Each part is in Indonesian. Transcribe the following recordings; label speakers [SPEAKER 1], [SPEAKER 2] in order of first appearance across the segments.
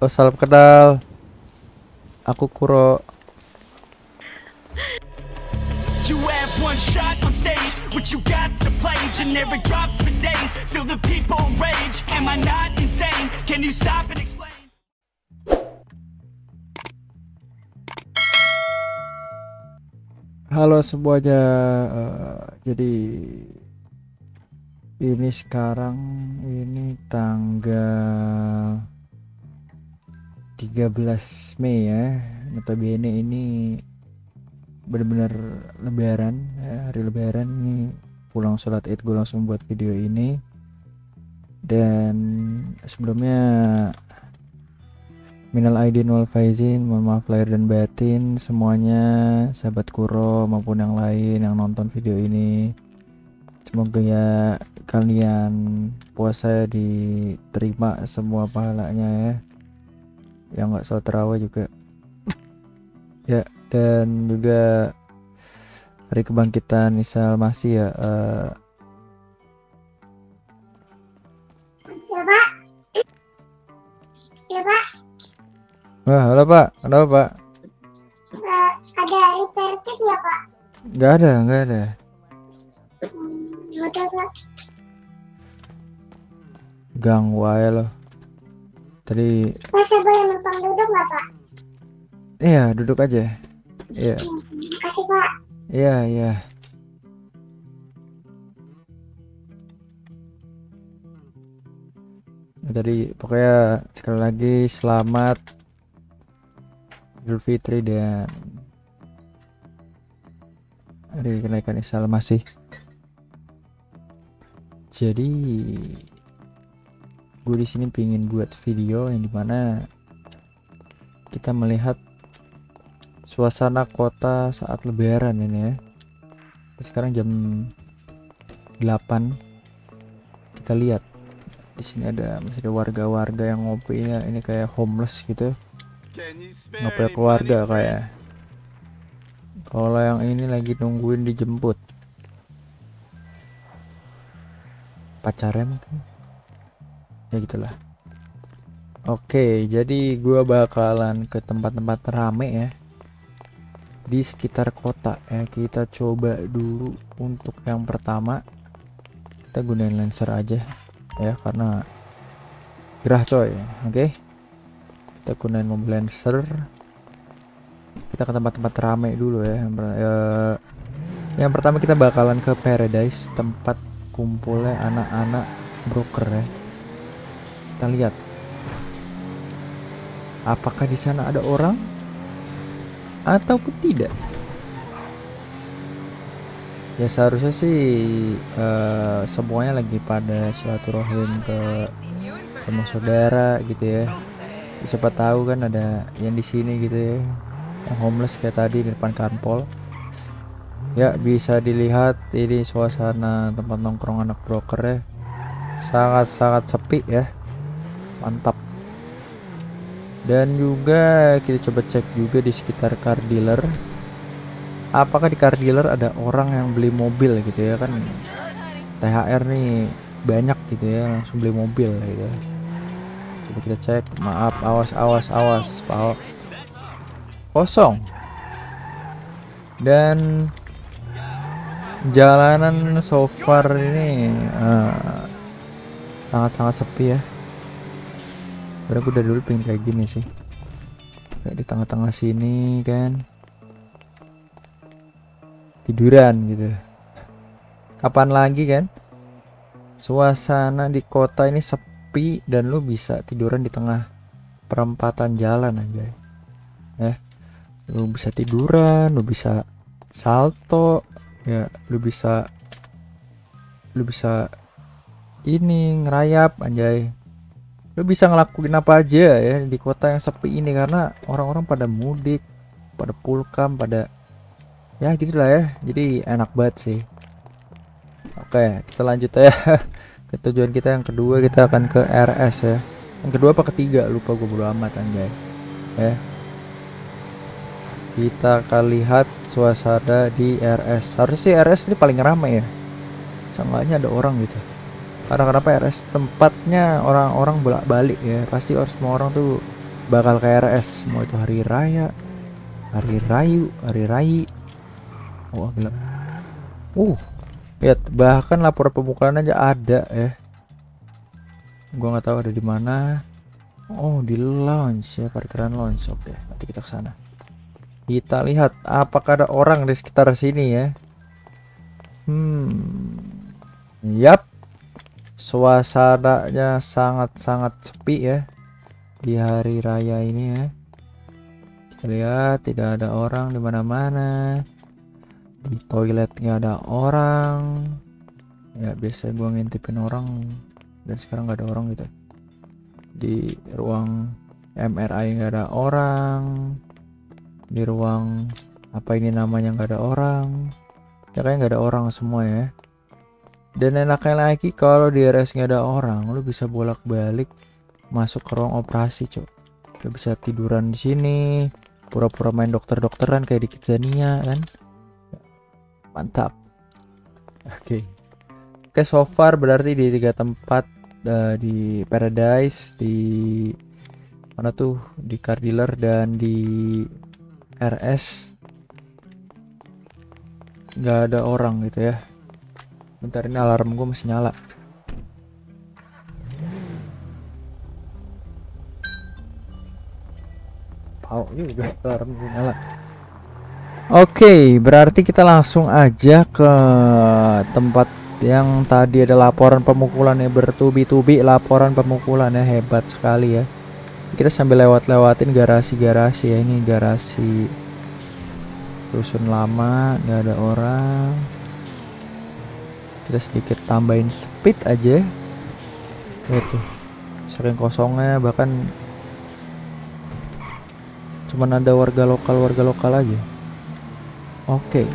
[SPEAKER 1] Oh, salam kenal. Aku Kuro.
[SPEAKER 2] You have one shot on stage, what you got to play? Generic drops for days, still the people rage. Am I not insane? Can you stop and explain?
[SPEAKER 1] Halo semuanya. eh, jadi ini sekarang ini tanggal 13 Mei ya. Notabene ini benar-benar lebaran ya, hari lebaran ini pulang sholat id gue langsung buat video ini dan sebelumnya minal aidin wal faizin mohon maaf lahir dan batin semuanya sahabat kuro maupun yang lain yang nonton video ini semoga ya kalian puasa diterima semua pahalanya ya yang nggak sholat terawih juga ya dan juga hari kebangkitan Isa masih ya
[SPEAKER 3] Ya pak. Ya pak.
[SPEAKER 1] wah halo pak kenapa pak
[SPEAKER 3] Eh, ada repair kit ya pak?
[SPEAKER 1] nggak ada nggak ada
[SPEAKER 3] Hmm, Betul pak.
[SPEAKER 1] gang wae loh tadi
[SPEAKER 3] Pak saya boleh numpang duduk nggak pak?
[SPEAKER 1] iya duduk aja iya
[SPEAKER 3] Hmm, Makasih pak.
[SPEAKER 1] iya iya Jadi pokoknya sekali lagi selamat Idul Fitri dan hari kenaikan Isa masih. Jadi gue di sini pingin buat video yang di mana kita melihat suasana kota saat lebaran ini ya. Sekarang jam 8 kita lihat. Di sini ada masih ada warga-warga yang ngopi ya. Ini kayak homeless gitu. Ngopi keluarga kayak. Kalau yang ini lagi nungguin dijemput. Pacarnya mungkin ya gitulah. Oke jadi gua bakalan ke tempat-tempat rame ya. Di sekitar kota ya kita coba dulu untuk yang pertama. Kita gunain lancer aja ya karena gerah coy. Oke. Kita gunain mobil lancer kita ke tempat-tempat rame dulu ya yang, per- eh, yang pertama kita bakalan ke paradise tempat kumpulnya anak-anak broker ya kita lihat. Apakah di sana ada orang? Ataupun tidak? Ya seharusnya sih eh, semuanya lagi pada silaturahim ke sama saudara gitu ya. Siapa tahu kan ada yang di sini gitu ya yang homeless kayak tadi di depan kanpol. Ya bisa dilihat ini suasana tempat nongkrong anak broker ya. Sangat sangat sepi ya mantap. Dan juga kita coba cek juga di sekitar car dealer. Apakah di car dealer ada orang yang beli mobil gitu ya kan? THR nih banyak gitu ya langsung beli mobil gitu. Coba kita cek. Maaf awas awas awas Pak kosong. Dan jalanan so far ini eh, sangat-sangat sepi ya Karena gue dari dulu pengen kayak gini sih. Kayak di tengah-tengah sini kan. Tiduran gitu. Kapan lagi kan? Suasana di kota ini sepi dan lu bisa tiduran di tengah perempatan jalan aja ya. Lu bisa tiduran lu bisa salto ya lu bisa lu bisa ini ngerayap anjay lu bisa ngelakuin apa aja ya di kota yang sepi ini karena orang-orang pada mudik pada pulkam pada ya gitulah ya. Jadi enak banget sih. Oke kita lanjut ya. Ke tujuan kita yang kedua kita akan ke RS ya. Yang kedua apa ketiga? Lupa gue bodo amat anjay. Ya. Kita akan lihat suasana di RS harusnya RS ini paling ramai ya. Seenggaknya ada orang gitu karena kenapa RS tempatnya orang-orang bolak balik ya. Pasti harus semua orang tuh bakal KRS semua itu hari raya hari rayu hari rai. Wah gila uh lihat bahkan laporan pembukaan aja ada ya. Gua nggak tahu ada di mana. Oh di lounge ya parkiran lounge oke nanti kita ke sana. Kita lihat apakah ada orang di sekitar sini ya. Hmm yap suasananya sangat-sangat sepi ya di hari raya ini ya. Kita lihat tidak ada orang di mana-mana. Di toilet nggak ada orang. Ya biasa gua ngintipin orang dan sekarang nggak ada orang gitu. Di ruang MRI nggak ada orang. Di ruang apa ini namanya nggak ada orang. Ya kayak nggak ada orang semua ya dan enaknya lagi kalau di RS nggak ada orang lu bisa bolak-balik masuk ke ruang operasi cok. Lu bisa tiduran di sini pura-pura main dokter-dokteran kayak di Kidzania kan? Mantap. Oke. Oke so far berarti di tiga tempat uh, di Paradise di mana tuh? Di car dealer dan di RS nggak ada orang gitu ya bentar ini alarm gue masih nyala Pau juga alarm gue nyala Oke, berarti kita langsung aja ke tempat yang tadi ada laporan pemukulan ya bertubi-tubi laporan pemukulan ya hebat sekali ya. Kita sambil lewat-lewatin garasi-garasi ya ini garasi rusun lama nggak ada orang. Kita sedikit tambahin speed aja. Lihat tuh, sering kosongnya bahkan cuman ada warga lokal warga lokal aja. Oke.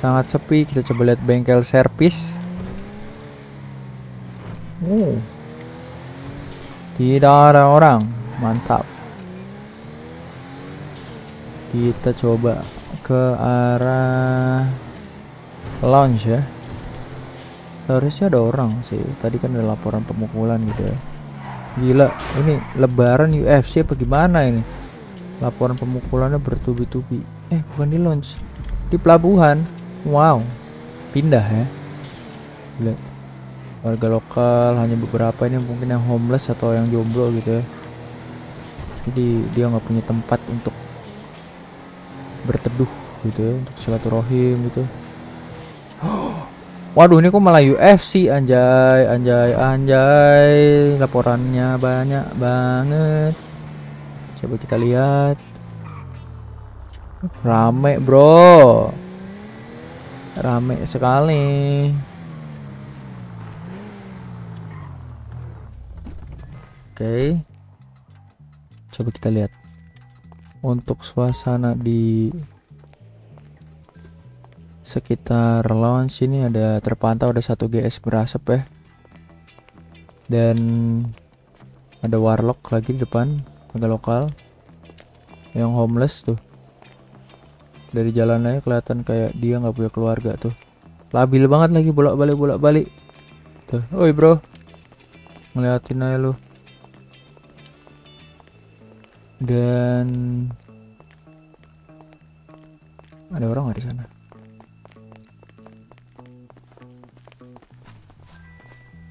[SPEAKER 1] Sangat sepi. Kita coba lihat bengkel servis. Oh. Tidak ada orang. Mantap. Kita coba ke arah lounge ya. Harusnya ada orang sih. Tadi kan ada laporan pemukulan gitu ya. Gila, ini lebaran UFC apa gimana ini? laporan pemukulannya bertubi-tubi eh bukan di launch di pelabuhan wow pindah ya lihat warga lokal hanya beberapa ini mungkin yang homeless atau yang jomblo gitu ya jadi dia nggak punya tempat untuk berteduh gitu ya untuk silaturahim gitu waduh ini kok malah UFC anjay anjay anjay laporannya banyak banget Coba kita lihat. Rame, Bro. Rame sekali. Oke. Coba kita lihat. Untuk suasana di sekitar launch ini ada terpantau ada satu GS berasap ya. Dan ada warlock lagi di depan warga lokal yang homeless tuh. Dari jalannya kelihatan kayak dia nggak punya keluarga tuh. Labil banget lagi bolak balik bolak balik tuh oi bro ngeliatin aja lu dan ada orang nggak di sana?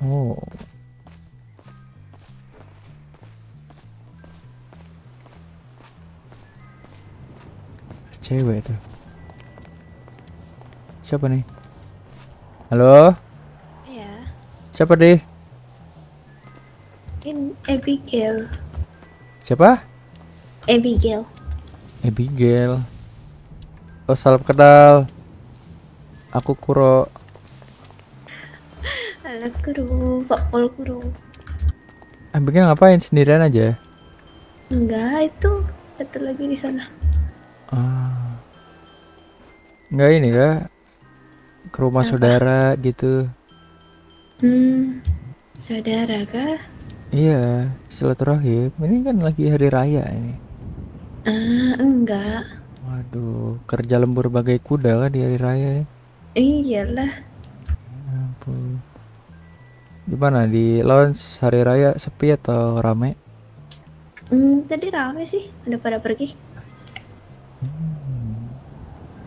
[SPEAKER 1] Oh. Cewek tuh siapa nih? Halo?
[SPEAKER 4] Iya,
[SPEAKER 1] siapa deh
[SPEAKER 4] in Abigail.
[SPEAKER 1] siapa
[SPEAKER 4] Abigail.
[SPEAKER 1] Abigail. Oh salam kenal. Aku Kuro.
[SPEAKER 4] Ala guru, Pak Pol guru.
[SPEAKER 1] Abigail ngapain? Sendirian aja?
[SPEAKER 4] Enggak, itu satu lagi di sana.
[SPEAKER 1] ah. Nggak ini kak ke rumah
[SPEAKER 4] Apa?
[SPEAKER 1] saudara gitu.
[SPEAKER 4] Hmm, saudara kah?
[SPEAKER 1] iya silaturahim. Ini kan lagi hari raya ini
[SPEAKER 4] Ah, enggak.
[SPEAKER 1] waduh kerja lembur bagai kuda kan di hari raya ya
[SPEAKER 4] Iyalah.
[SPEAKER 1] ampun Gimana di lounge hari raya sepi atau rame?
[SPEAKER 4] Hmm, tadi rame sih, udah pada pergi.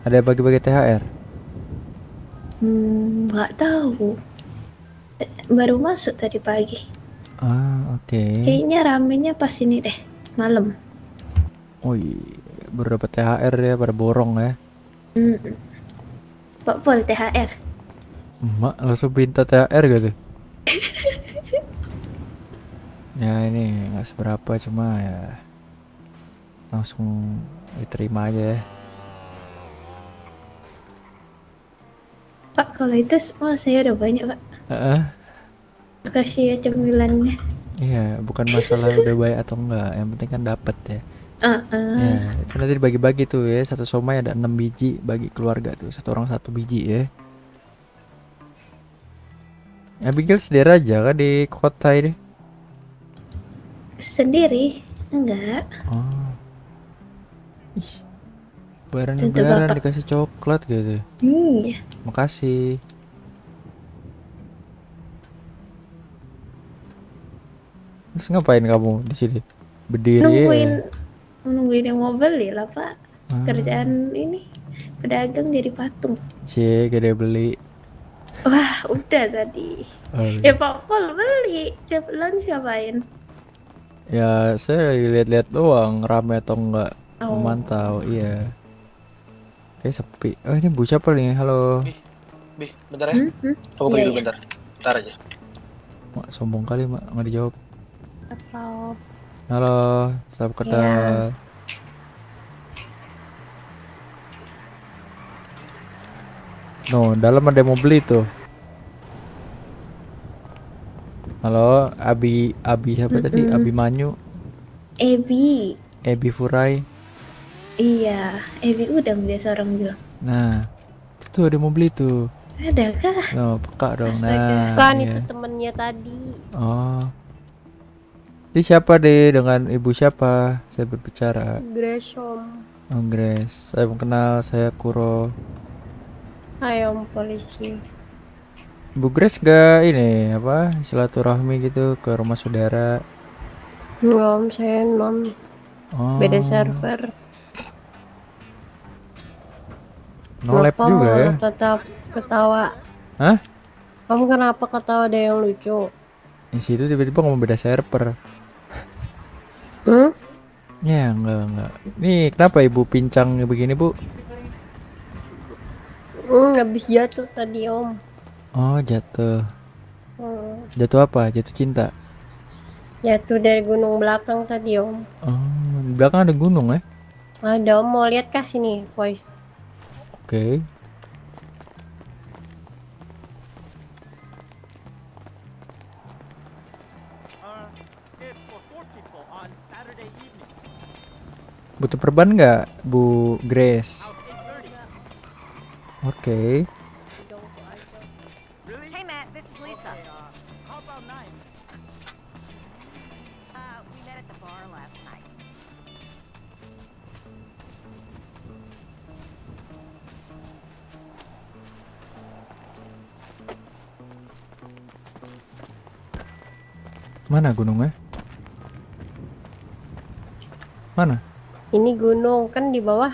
[SPEAKER 1] Ada bagi-bagi THR?
[SPEAKER 4] Hmm, nggak tahu. T- Baru masuk tadi pagi.
[SPEAKER 1] Ah, oke.
[SPEAKER 4] Kayaknya ramenya pas ini deh, malam.
[SPEAKER 1] Wih, baru dapat THR ya pada borong ya.
[SPEAKER 4] Hmm. Pak Pol THR.
[SPEAKER 1] Emak langsung minta THR gitu. ya ini nggak seberapa cuma ya langsung diterima aja ya.
[SPEAKER 4] Pak, kalau itu semua saya udah banyak, Pak.
[SPEAKER 1] Heeh.
[SPEAKER 4] Kasih ya cemilannya.
[SPEAKER 1] Iya, bukan masalah udah baik atau enggak, yang penting kan dapat ya.
[SPEAKER 4] Ah, ah.
[SPEAKER 1] Ya, itu nanti dibagi-bagi tuh ya, satu somai ada 6 biji bagi keluarga tuh, satu orang satu biji ya. Abigail sendiri aja kan di kota ini.
[SPEAKER 4] Sendiri? Enggak.
[SPEAKER 1] Oh. Ih.
[SPEAKER 4] Bapak.
[SPEAKER 1] dikasih coklat gitu.
[SPEAKER 4] Hmm, ya.
[SPEAKER 1] Makasih. Terus ngapain kamu di sini? Berdiri.
[SPEAKER 4] Nungguin
[SPEAKER 1] ya?
[SPEAKER 4] Nungguin yang mau beli lah, Pak.
[SPEAKER 1] Ah,
[SPEAKER 4] Kerjaan ini pedagang jadi patung.
[SPEAKER 1] Cie, gede beli.
[SPEAKER 4] Wah, udah tadi.
[SPEAKER 1] Oh,
[SPEAKER 4] Ya Pak Pol beli. Siapa lo siapain?
[SPEAKER 1] Ya, saya lagi lihat-lihat doang rame atau enggak.
[SPEAKER 4] Oh.
[SPEAKER 1] Memantau, iya. Kayak sepi. Oh, ini Bu siapa nih? Halo.
[SPEAKER 5] Bih, bentar ya.
[SPEAKER 4] Hmm, hmm.
[SPEAKER 5] Aku pergi
[SPEAKER 4] Iya,
[SPEAKER 5] dulu
[SPEAKER 4] iya.
[SPEAKER 5] bentar. Bentar aja.
[SPEAKER 1] Mak, sombong kali, Mak. Nggak dijawab.
[SPEAKER 4] Atau
[SPEAKER 1] Halo, sahabat kedal. No, dalam ada yang mau beli tuh. Halo, Abi, Abi siapa tadi?
[SPEAKER 4] Mm-mm.
[SPEAKER 1] Abi Manyu,
[SPEAKER 4] Ebi.
[SPEAKER 1] Ebi Furai.
[SPEAKER 4] Iya, Ebi udang biasa orang bilang.
[SPEAKER 1] Nah, itu tuh ada yang mau beli tuh.
[SPEAKER 4] Ada kah?
[SPEAKER 1] No, peka dong.
[SPEAKER 4] Astaga.
[SPEAKER 1] Nah,
[SPEAKER 6] Kan
[SPEAKER 1] iya.
[SPEAKER 6] itu temennya tadi.
[SPEAKER 1] Oh. Ini siapa deh dengan ibu siapa? Saya berbicara.
[SPEAKER 6] Gresham.
[SPEAKER 1] Oh, Grace. Saya mengenal, saya Kuro.
[SPEAKER 6] Hai om polisi.
[SPEAKER 1] Bu Grace gak ini apa silaturahmi gitu ke rumah saudara?
[SPEAKER 6] Om saya non
[SPEAKER 1] Oh,
[SPEAKER 6] beda server.
[SPEAKER 1] No lab juga ya?
[SPEAKER 6] tetap ketawa.
[SPEAKER 1] Hah?
[SPEAKER 6] Kamu kenapa ketawa ada yang lucu?
[SPEAKER 1] Di situ tiba-tiba ngomong beda server.
[SPEAKER 6] Hmm?
[SPEAKER 1] Ya enggak enggak. Nih kenapa ibu pincang begini bu?
[SPEAKER 6] Hmm, habis jatuh tadi om.
[SPEAKER 1] Oh jatuh.
[SPEAKER 6] Hmm.
[SPEAKER 1] Jatuh apa? Jatuh cinta.
[SPEAKER 6] Jatuh dari gunung belakang tadi om.
[SPEAKER 1] Oh di belakang ada gunung ya?
[SPEAKER 6] Ada om mau lihat kah sini voice?
[SPEAKER 1] Oke. Butuh perban nggak, Bu Grace? Oke.
[SPEAKER 7] Uh.
[SPEAKER 1] Mana gunungnya? Mana?
[SPEAKER 6] Ini gunung kan di bawah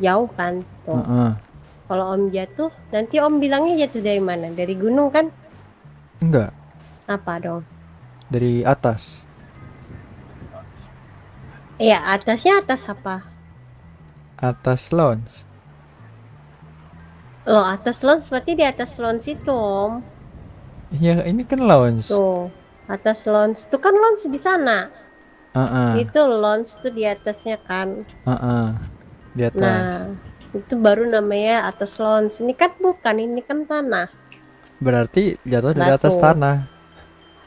[SPEAKER 6] jauh kan tuh.
[SPEAKER 1] Heeh.
[SPEAKER 6] Kalau om jatuh, nanti om bilangnya jatuh dari mana? Dari gunung kan?
[SPEAKER 1] Enggak,
[SPEAKER 6] Apa dong?
[SPEAKER 1] dari atas.
[SPEAKER 6] Iya, atasnya atas apa?
[SPEAKER 1] Atas lounge.
[SPEAKER 6] Loh, atas lounge berarti di atas lounge itu, Om.
[SPEAKER 1] Iya, ini kan lounge.
[SPEAKER 6] Tuh, atas lounge. Tuh kan lounge di sana.
[SPEAKER 1] Heeh.
[SPEAKER 6] Itu lounge tuh di atasnya kan.
[SPEAKER 1] Heeh. Di atas.
[SPEAKER 6] Nah, itu baru namanya atas lounge. Ini kan bukan, ini kan tanah.
[SPEAKER 1] Berarti jatuh dari atas tanah.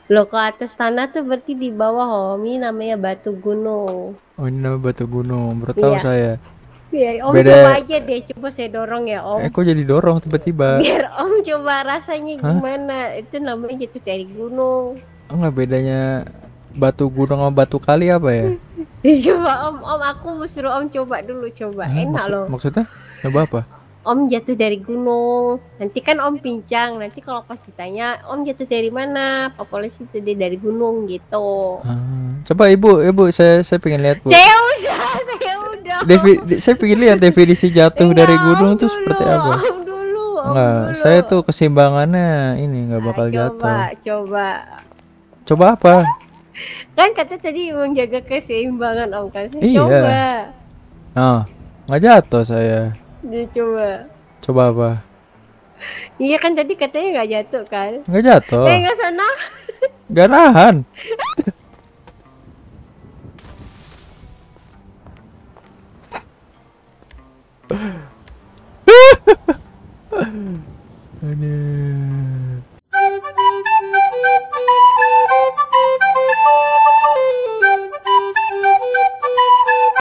[SPEAKER 6] Loh, ke atas tanah tuh berarti di bawah, Om. Ini namanya batu gunung.
[SPEAKER 1] Oh, ini nama batu gunung. Baru tahu
[SPEAKER 6] Iya.
[SPEAKER 1] saya.
[SPEAKER 6] Iya, Om
[SPEAKER 1] Beda-
[SPEAKER 6] coba aja deh. Coba saya dorong ya, Om.
[SPEAKER 1] Eh, kok jadi dorong tiba-tiba?
[SPEAKER 6] Biar Om coba rasanya
[SPEAKER 1] Hah?
[SPEAKER 6] gimana. Itu namanya jatuh dari gunung.
[SPEAKER 1] Enggak bedanya batu gunung sama batu kali apa ya?
[SPEAKER 6] Coba Om, Om aku suruh Om coba dulu coba.
[SPEAKER 1] Hah,
[SPEAKER 6] Enak
[SPEAKER 1] maksud-
[SPEAKER 6] loh.
[SPEAKER 1] Maksudnya? Coba apa?
[SPEAKER 6] Om jatuh dari gunung. Nanti kan Om pincang. Nanti kalau pas ditanya, Om jatuh dari mana? Pak polisi itu dia dari gunung gitu.
[SPEAKER 1] Ah, coba ibu, ibu saya saya pengen lihat bu.
[SPEAKER 6] Saya udah, saya udah.
[SPEAKER 1] Di- saya pengen lihat definisi jatuh
[SPEAKER 6] Enggak,
[SPEAKER 1] dari gunung tuh seperti apa?
[SPEAKER 6] Om dulu, Om
[SPEAKER 1] Enggak,
[SPEAKER 6] dulu.
[SPEAKER 1] saya tuh keseimbangannya ini nggak
[SPEAKER 6] Ah,
[SPEAKER 1] bakal
[SPEAKER 6] coba,
[SPEAKER 1] jatuh.
[SPEAKER 6] Coba,
[SPEAKER 1] Coba apa?
[SPEAKER 6] kan kata tadi menjaga keseimbangan om kan saya
[SPEAKER 1] iya.
[SPEAKER 6] coba.
[SPEAKER 1] Oh nggak jatuh saya.
[SPEAKER 6] Dia coba.
[SPEAKER 1] Coba apa?
[SPEAKER 6] Iya kan tadi katanya nggak jatuh kan?
[SPEAKER 1] Nggak jatuh.
[SPEAKER 6] Eh nggak sana
[SPEAKER 1] nggak nahan. Ini なんでだろう?